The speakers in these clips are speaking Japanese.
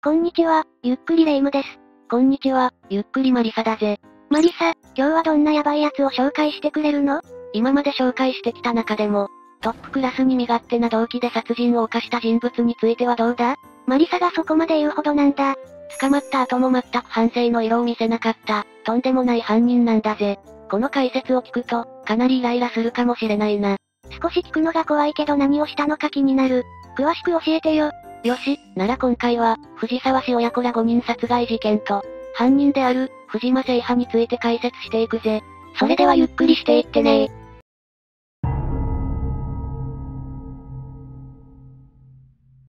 こんにちは、ゆっくりレ夢ムです。こんにちは、ゆっくりマリサだぜ。マリサ、今日はどんなヤバいやつを紹介してくれるの？今まで紹介してきた中でも、トップクラスに身勝手な動機で殺人を犯した人物についてはどうだ？マリサがそこまで言うほどなんだ。捕まった後も全く反省の色を見せなかった、とんでもない犯人なんだぜ。この解説を聞くと、かなりイライラするかもしれないな。少し聞くのが怖いけど何をしたのか気になる。詳しく教えてよ。よし、なら今回は、藤沢市親子ら5人殺害事件と、犯人である、藤間聖波について解説していくぜ。それではゆっくりしていってね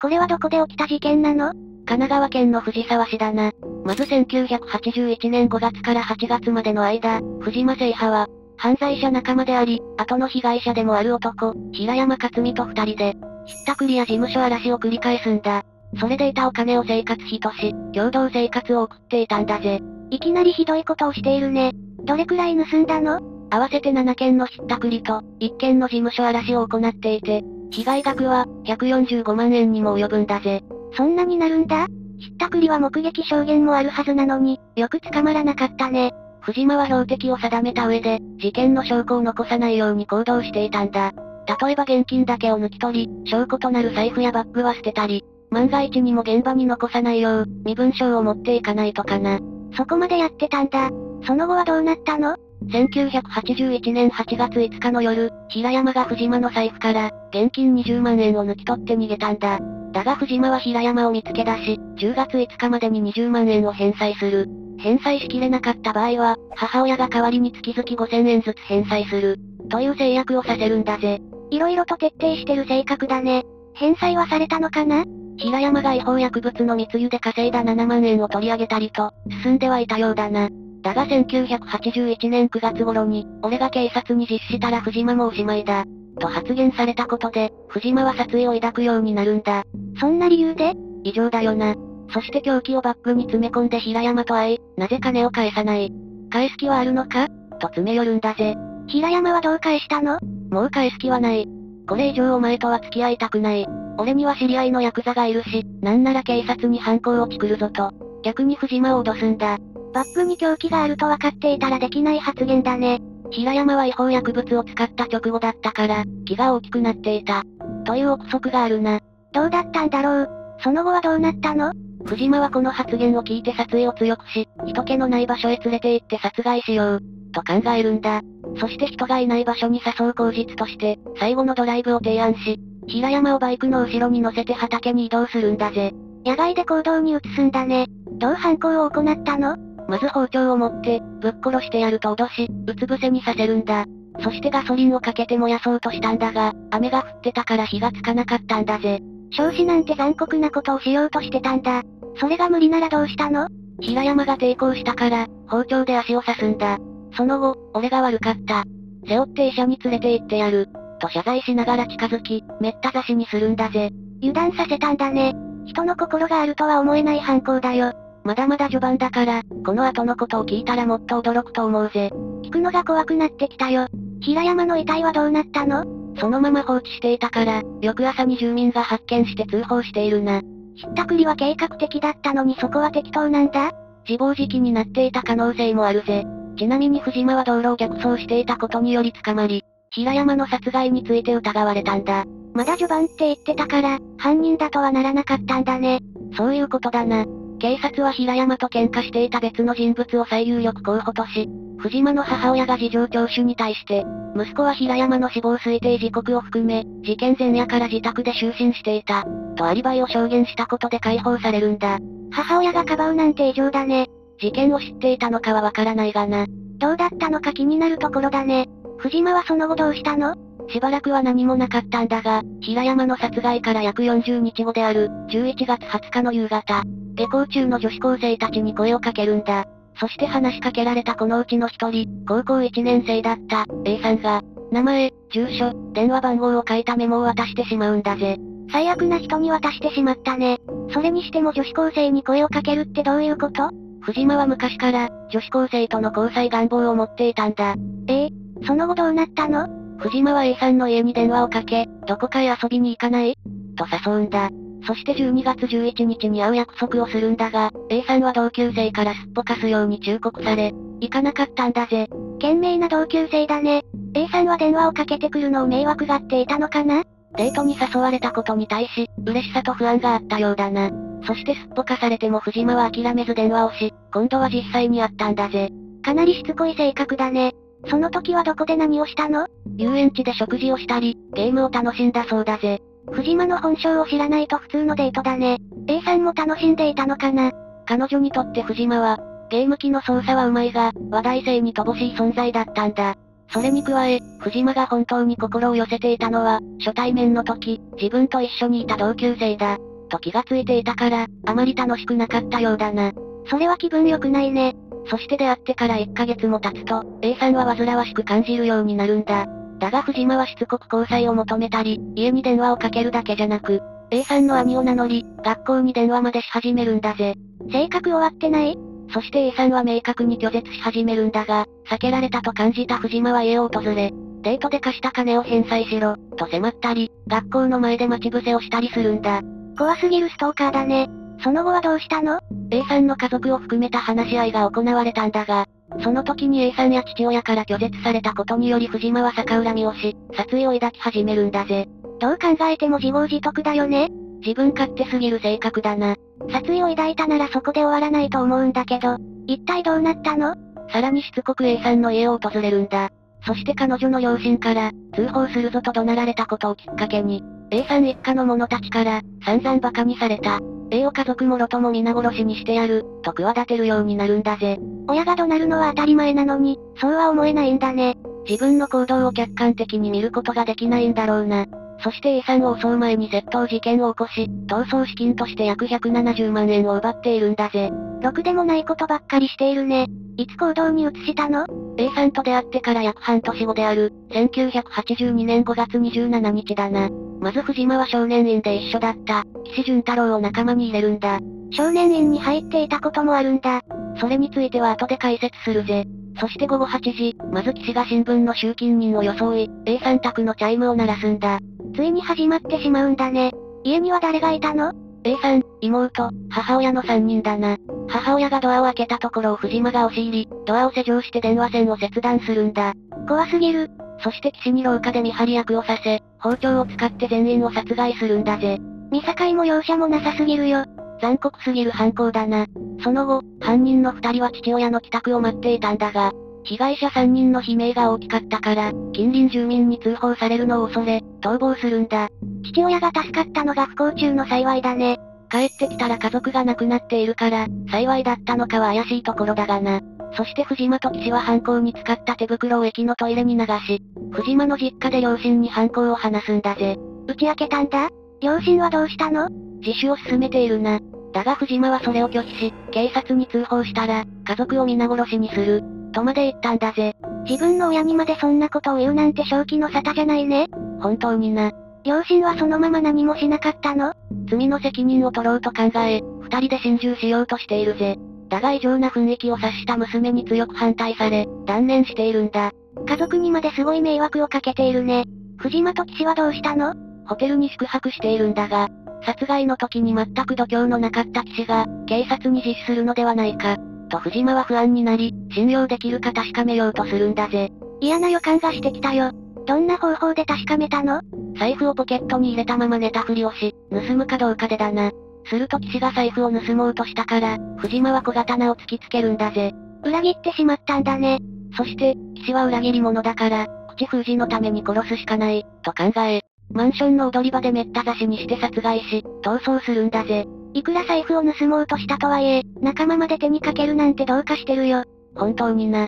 これはどこで起きた事件なの？神奈川県の藤沢市だな。まず1981年5月から8月までの間、藤間聖波は、犯罪者仲間であり、後の被害者でもある男、平山克美と二人で、ひったくりや事務所荒らしを繰り返すんだ。それで得たお金を生活費とし、共同生活を送っていたんだぜ。いきなりひどいことをしているね。どれくらい盗んだの？合わせて7件のひったくりと、1件の事務所荒らしを行っていて、被害額は、145万円にも及ぶんだぜ。そんなになるんだ？ひったくりは目撃証言もあるはずなのに、よく捕まらなかったね。藤間は標的を定めた上で、事件の証拠を残さないように行動していたんだ。例えば現金だけを抜き取り、証拠となる財布やバッグは捨てたり、万が一にも現場に残さないよう、身分証を持っていかないとかな。そこまでやってたんだ。その後はどうなったの ?1981 年8月5日の夜、平山が藤間の財布から、現金20万円を抜き取って逃げたんだ。だが藤間は平山を見つけ出し、10月5日までに20万円を返済する。返済しきれなかった場合は、母親が代わりに月々5000円ずつ返済する。という制約をさせるんだぜ。色々と徹底してる性格だね。返済はされたのかな？平山が違法薬物の密輸で稼いだ7万円を取り上げたりと、進んではいたようだな。だが1981年9月頃に、俺が警察に実施したら藤間もおしまいだ。と発言されたことで、藤間は殺意を抱くようになるんだ。そんな理由で？異常だよな。そして凶器をバッグに詰め込んで平山と会い、なぜ金を返さない？返す気はあるのか？と詰め寄るんだぜ。平山はどう返したの？もう返す気はない。これ以上お前とは付き合いたくない。俺には知り合いのヤクザがいるし、なんなら警察に犯行を作るぞと。逆に藤間を脅すんだ。バッグに凶器があると分かっていたらできない発言だね。平山は違法薬物を使った直後だったから、気が大きくなっていた。という憶測があるな。どうだったんだろう？その後はどうなったの？藤間はこの発言を聞いて殺意を強くし、人気のない場所へ連れて行って殺害しよう、と考えるんだ。そして人がいない場所に誘う口実として、最後のドライブを提案し、平山をバイクの後ろに乗せて畑に移動するんだぜ。野外で行動に移すんだね。どう犯行を行ったの？まず包丁を持って、ぶっ殺してやると脅し、うつ伏せにさせるんだ。そしてガソリンをかけて燃やそうとしたんだが、雨が降ってたから火がつかなかったんだぜ。焼死なんて残酷なことをしようとしてたんだ。それが無理ならどうしたの？平山が抵抗したから、包丁で足を刺すんだ。その後、俺が悪かった。背負って医者に連れて行ってやる。と謝罪しながら近づき、めった刺しにするんだぜ。油断させたんだね。人の心があるとは思えない犯行だよ。まだまだ序盤だから、この後のことを聞いたらもっと驚くと思うぜ。聞くのが怖くなってきたよ。平山の遺体はどうなったの？そのまま放置していたから、翌朝に住民が発見して通報しているな。ひったくりは計画的だったのにそこは適当なんだ？自暴自棄になっていた可能性もあるぜ。ちなみに藤間は道路を逆走していたことにより捕まり、平山の殺害について疑われたんだ。まだ序盤って言ってたから、犯人だとはならなかったんだね。そういうことだな。警察は平山と喧嘩していた別の人物を最有力候補とし、藤間の母親が事情聴取に対して、息子は平山の死亡推定時刻を含め、事件前夜から自宅で就寝していた、とアリバイを証言したことで解放されるんだ。母親がかばうなんて異常だね。事件を知っていたのかはわからないがな。どうだったのか気になるところだね。藤間はその後どうしたの？しばらくは何もなかったんだが、平山の殺害から約40日後である、11月20日の夕方、下校中の女子高生たちに声をかけるんだ。そして話しかけられたこのうちの一人、高校1年生だった、A さんが、名前、住所、電話番号を書いたメモを渡してしまうんだぜ。最悪な人に渡してしまったね。それにしても女子高生に声をかけるってどういうこと？藤間は昔から、女子高生との交際願望を持っていたんだ。ええその後どうなったの？藤間は A さんの家に電話をかけ、どこかへ遊びに行かない？と誘うんだ。そして12月11日に会う約束をするんだが、A さんは同級生からすっぽかすように忠告され、行かなかったんだぜ。賢明な同級生だね。A さんは電話をかけてくるのを迷惑がっていたのかな？デートに誘われたことに対し、嬉しさと不安があったようだな。そしてすっぽかされても藤間は諦めず電話をし、今度は実際に会ったんだぜ。かなりしつこい性格だね。その時はどこで何をしたの？遊園地で食事をしたり、ゲームを楽しんだそうだぜ。藤間の本性を知らないと普通のデートだね。A さんも楽しんでいたのかな？彼女にとって藤間は、ゲーム機の操作は上手いが、話題性に乏しい存在だったんだ。それに加え、藤間が本当に心を寄せていたのは、初対面の時、自分と一緒にいた同級生だ。と気がついていたから、あまり楽しくなかったようだな。それは気分良くないね。そして出会ってから1ヶ月も経つと、A さんは煩わしく感じるようになるんだ。だが藤間はしつこく交際を求めたり、家に電話をかけるだけじゃなく、A さんの兄を名乗り、学校に電話までし始めるんだぜ。性格終わってない？そして A さんは明確に拒絶し始めるんだが、避けられたと感じた藤間は家を訪れ、デートで貸した金を返済しろ、と迫ったり、学校の前で待ち伏せをしたりするんだ。怖すぎるストーカーだね。その後はどうしたの ?A さんの家族を含めた話し合いが行われたんだが、その時に A さんや父親から拒絶されたことにより藤間は逆恨みをし、殺意を抱き始めるんだぜ。どう考えても自業自得だよね自分勝手すぎる性格だな。殺意を抱いたならそこで終わらないと思うんだけど、一体どうなったの？さらにしつこく A さんの家を訪れるんだ。そして彼女の両親から、通報するぞと怒鳴られたことをきっかけに、A さん一家の者たちから、散々馬鹿にされた。A を家族もろとも皆殺しにしてやる、と企てるようになるんだぜ。親が怒鳴るのは当たり前なのに、そうは思えないんだね。自分の行動を客観的に見ることができないんだろうな。そして A さんを襲う前に窃盗事件を起こし、逃走資金として約170万円を奪っているんだぜ。ろくでもないことばっかりしているね。いつ行動に移したの？?A さんと出会ってから約半年後である、1982年5月27日だな。まず藤間は少年院で一緒だった、岸潤太郎を仲間に入れるんだ。少年院に入っていたこともあるんだ。それについては後で解説するぜ。そして午後8時、まず岸が新聞の集金人を装い、A さん宅のチャイムを鳴らすんだ。ついに始まってしまうんだね。家には誰がいたの？?A さん、妹、母親の3人だな。母親がドアを開けたところを藤間が押し入り、ドアを施錠して電話線を切断するんだ。怖すぎる。そして岸に廊下で見張り役をさせ、包丁を使って全員を殺害するんだぜ。見境も容赦もなさすぎるよ。残酷すぎる犯行だな。その後、犯人の二人は父親の帰宅を待っていたんだが、被害者3人の悲鳴が大きかったから、近隣住民に通報されるのを恐れ、逃亡するんだ。父親が助かったのが不幸中の幸いだね。帰ってきたら家族が亡くなっているから、幸いだったのかは怪しいところだがな。そして藤間と岸は犯行に使った手袋を駅のトイレに流し、藤間の実家で両親に犯行を話すんだぜ。打ち明けたんだ？両親はどうしたの？自首を進めているな。だが藤間はそれを拒否し、警察に通報したら、家族を皆殺しにする。とまで言ったんだぜ。自分の親にまでそんなことを言うなんて正気の沙汰じゃないね。本当にな。両親はそのまま何もしなかったの？罪の責任を取ろうと考え、二人で心中しようとしているぜ。だが異常な雰囲気を察した娘に強く反対され、断念しているんだ。家族にまですごい迷惑をかけているね。藤間と岸はどうしたの？ホテルに宿泊しているんだが、殺害の時に全く度胸のなかった騎士が、警察に実施するのではないか、と藤間は不安になり、信用できるか確かめようとするんだぜ。嫌な予感がしてきたよ。どんな方法で確かめたの？財布をポケットに入れたまま寝たふりをし、盗むかどうかでだな。すると騎士が財布を盗もうとしたから、藤間は小刀を突きつけるんだぜ。裏切ってしまったんだね。そして、騎士は裏切り者だから、口封じのために殺すしかない、と考え、マンションの踊り場でめった刺しにして殺害し、逃走するんだぜ。いくら財布を盗もうとしたとはいえ、仲間まで手にかけるなんてどうかしてるよ。本当にな。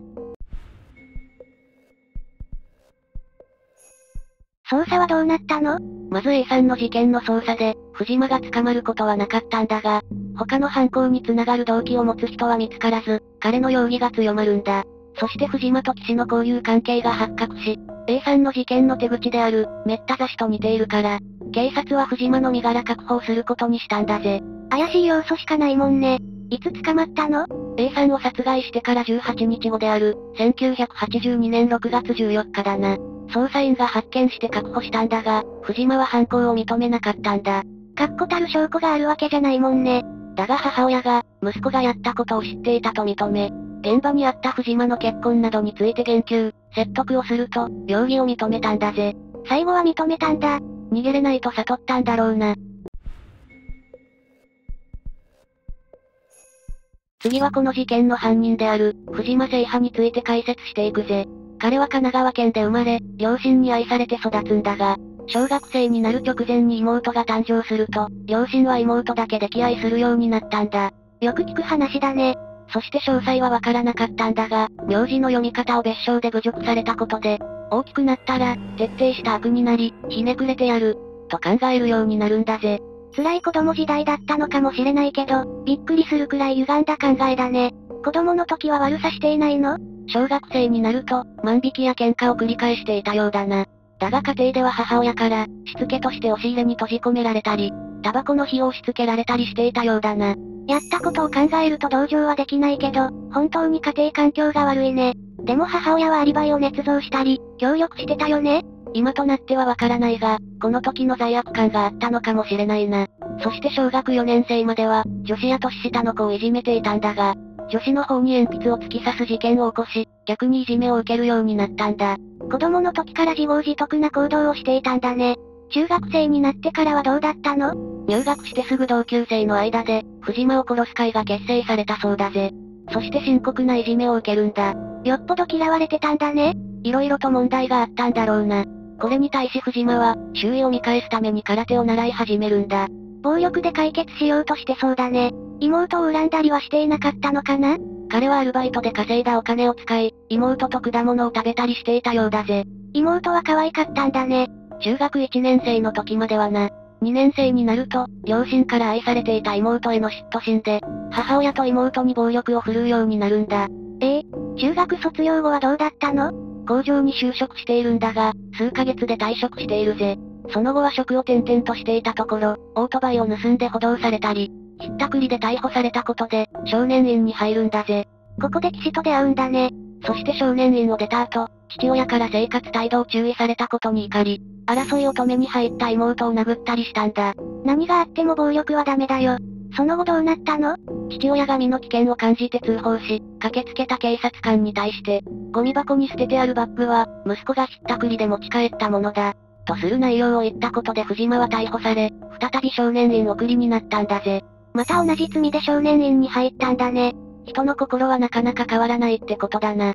捜査はどうなったの？まず A さんの事件の捜査で、藤間が捕まることはなかったんだが、他の犯行につながる動機を持つ人は見つからず、彼の容疑が強まるんだ。そして藤間と岸の交友関係が発覚し、A さんの事件の手口である、めった刺しと似ているから、警察は藤間の身柄確保をすることにしたんだぜ。怪しい要素しかないもんね。いつ捕まったの ?A さんを殺害してから18日後である、1982年6月14日だな。捜査員が発見して確保したんだが、藤間は犯行を認めなかったんだ。確固たる証拠があるわけじゃないもんね。だが母親が、息子がやったことを知っていたと認め、現場にあった藤間の結婚などについて言及、説得をすると、容疑を認めたんだぜ。最後は認めたんだ。逃げれないと悟ったんだろうな。次はこの事件の犯人である、藤間聖波について解説していくぜ。彼は神奈川県で生まれ、両親に愛されて育つんだが、小学生になる直前に妹が誕生すると、両親は妹だけ溺愛するようになったんだ。よく聞く話だね。そして詳細はわからなかったんだが、名字の読み方を別称で侮辱されたことで、大きくなったら、徹底した悪になり、ひねくれてやる、と考えるようになるんだぜ。辛い子供時代だったのかもしれないけど、びっくりするくらい歪んだ考えだね。子供の時は悪さしていないの？小学生になると、万引きや喧嘩を繰り返していたようだな。だが家庭では母親から、しつけとして押し入れに閉じ込められたり、タバコの火を押し付けられたりしていたようだな。やったことを考えると同情はできないけど、本当に家庭環境が悪いね。でも母親はアリバイを捏造したり、協力してたよね今となってはわからないが、この時の罪悪感があったのかもしれないな。そして小学4年生までは、女子や年下の子をいじめていたんだが、女子の方に鉛筆を突き刺す事件を起こし、逆にいじめを受けるようになったんだ。子供の時から自業自得な行動をしていたんだね。中学生になってからはどうだったの？入学してすぐ同級生の間で、藤間を殺す会が結成されたそうだぜ。そして深刻ないじめを受けるんだ。よっぽど嫌われてたんだね。色々と問題があったんだろうな。これに対し藤間は、周囲を見返すために空手を習い始めるんだ。暴力で解決しようとしてそうだね。妹を恨んだりはしていなかったのかな彼はアルバイトで稼いだお金を使い、妹と果物を食べたりしていたようだぜ。妹は可愛かったんだね。中学1年生の時まではな。2年生になると、両親から愛されていた妹への嫉妬心で、母親と妹に暴力を振るうようになるんだ。ええ中学卒業後はどうだったの？工場に就職しているんだが、数ヶ月で退職しているぜ。その後は職を転々としていたところ、オートバイを盗んで補導されたり、ひったくりで逮捕されたことで、少年院に入るんだぜ。ここで騎士と出会うんだね。そして少年院を出た後、父親から生活態度を注意されたことに怒り、争いを止めに入った妹を殴ったりしたんだ。何があっても暴力はダメだよ。その後どうなったの？父親が身の危険を感じて通報し、駆けつけた警察官に対して、ゴミ箱に捨ててあるバッグは、息子がひったくりで持ち帰ったものだ。とする内容を言ったことで藤間は逮捕され、再び少年院送りになったんだぜ。また同じ罪で少年院に入ったんだね。人の心はなかなか変わらないってことだな。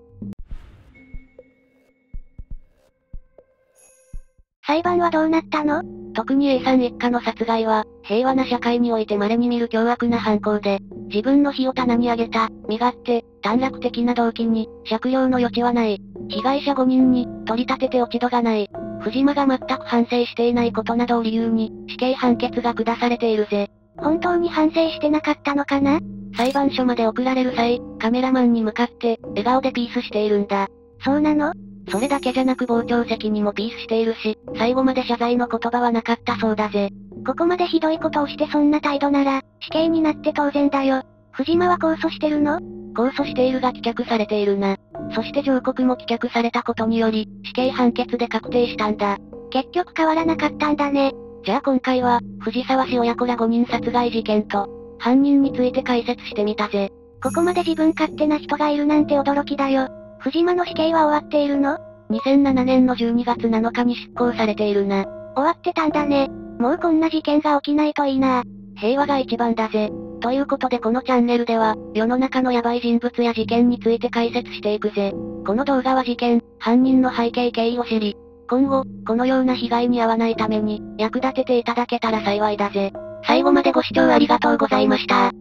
裁判はどうなったの？特に A さん一家の殺害は、平和な社会において稀に見る凶悪な犯行で、自分の火を棚に上げた、身勝手、短絡的な動機に、借用の余地はない。被害者5人に、取り立てて落ち度がない。藤間が全く反省していないことなどを理由に、死刑判決が下されているぜ。本当に反省してなかったのかな？裁判所まで送られる際、カメラマンに向かって、笑顔でピースしているんだ。そうなの？それだけじゃなく傍聴席にもピースしているし、最後まで謝罪の言葉はなかったそうだぜ。ここまでひどいことをしてそんな態度なら、死刑になって当然だよ。藤間は控訴してるの？控訴しているが棄却されているな。そして上告も棄却されたことにより、死刑判決で確定したんだ。結局変わらなかったんだね。じゃあ今回は、藤沢氏親子ら5人殺害事件と、犯人について解説してみたぜ。ここまで自分勝手な人がいるなんて驚きだよ。藤間の死刑は終わっているの ?2007 年の12月7日に執行されているな。終わってたんだね。もうこんな事件が起きないといいな。平和が一番だぜ。ということでこのチャンネルでは、世の中のヤバい人物や事件について解説していくぜ。この動画は事件、犯人の背景経緯を知り、今後、このような被害に遭わないために、役立てていただけたら幸いだぜ。最後までご視聴ありがとうございました。